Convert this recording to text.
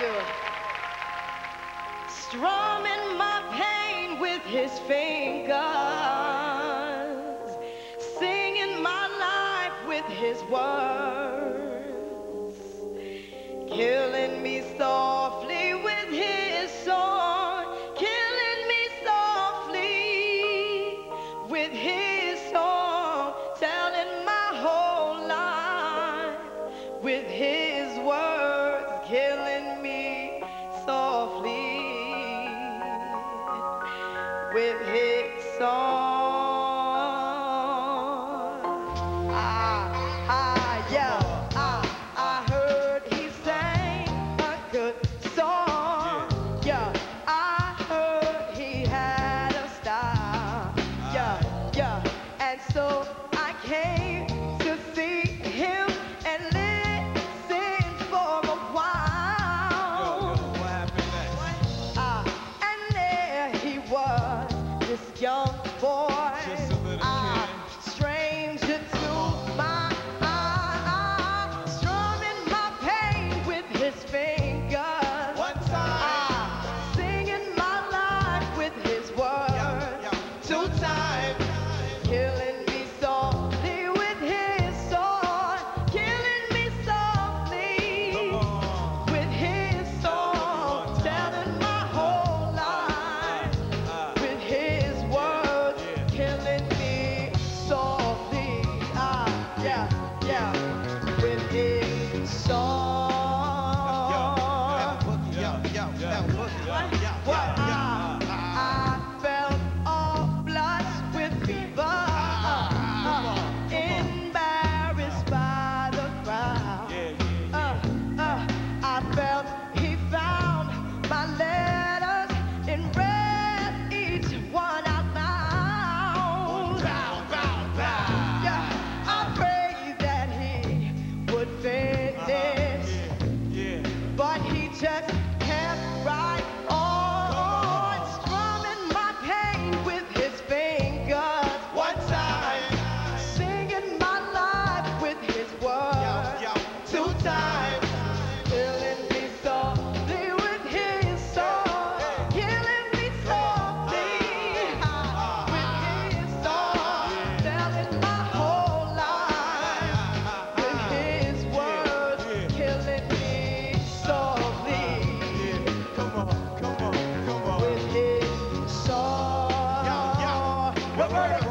it. Strumming my pain with his fingers, singing my life with his words, killing me softly with his sword, killing me softly with his song, telling my whole life with his with his song. this young boy. Just a little ah, kid. Stranger to my eye, strumming my pain with his fingers. One time. I singing my life with his words. Yo, yo. Two times. Roberta